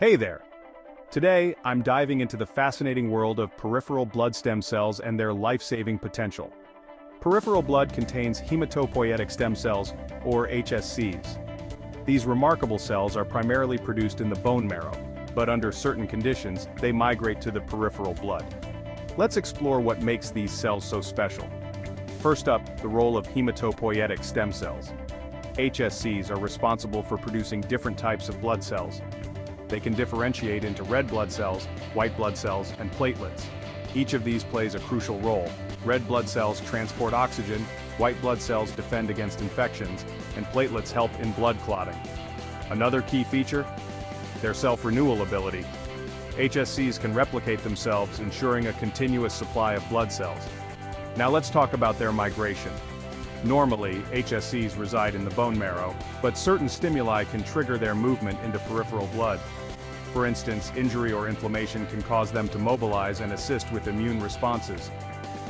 Hey there! Today, I'm diving into the fascinating world of peripheral blood stem cells and their life-saving potential. Peripheral blood contains hematopoietic stem cells, or HSCs. These remarkable cells are primarily produced in the bone marrow, but under certain conditions, they migrate to the peripheral blood. Let's explore what makes these cells so special. First up, the role of hematopoietic stem cells. HSCs are responsible for producing different types of blood cells, they can differentiate into red blood cells, white blood cells, and platelets. Each of these plays a crucial role. Red blood cells transport oxygen, white blood cells defend against infections, and platelets help in blood clotting. Another key feature? Their self-renewal ability. HSCs can replicate themselves, ensuring a continuous supply of blood cells. Now let's talk about their migration. Normally, HSCs reside in the bone marrow, but certain stimuli can trigger their movement into peripheral blood. For instance, injury or inflammation can cause them to mobilize and assist with immune responses.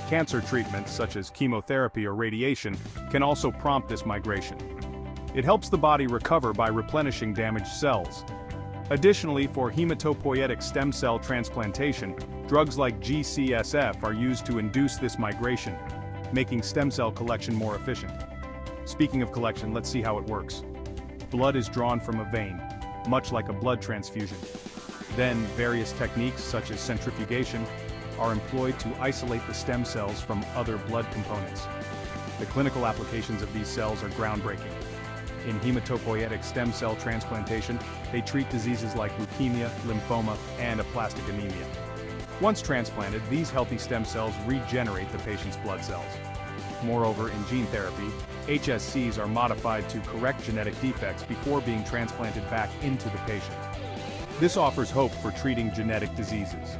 Cancer treatments, such as chemotherapy or radiation, can also prompt this migration. It helps the body recover by replenishing damaged cells. Additionally, for hematopoietic stem cell transplantation, drugs like GCSF are used to induce this migration, making stem cell collection more efficient. Speaking of collection, let's see how it works. Blood is drawn from a vein, much like a blood transfusion. Then, various techniques such as centrifugation are employed to isolate the stem cells from other blood components. The clinical applications of these cells are groundbreaking. In hematopoietic stem cell transplantation, they treat diseases like leukemia, lymphoma, and aplastic anemia. Once transplanted, these healthy stem cells regenerate the patient's blood cells. Moreover, in gene therapy, HSCs are modified to correct genetic defects before being transplanted back into the patient. This offers hope for treating genetic diseases.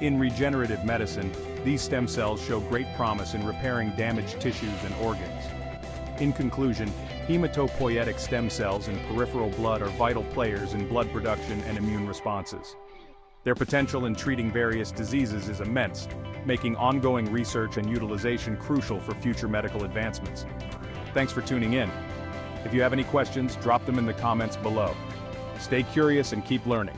In regenerative medicine, these stem cells show great promise in repairing damaged tissues and organs. In conclusion, hematopoietic stem cells in peripheral blood are vital players in blood production and immune responses. Their potential in treating various diseases is immense, making ongoing research and utilization crucial for future medical advancements. Thanks for tuning in. If you have any questions, drop them in the comments below. Stay curious and keep learning.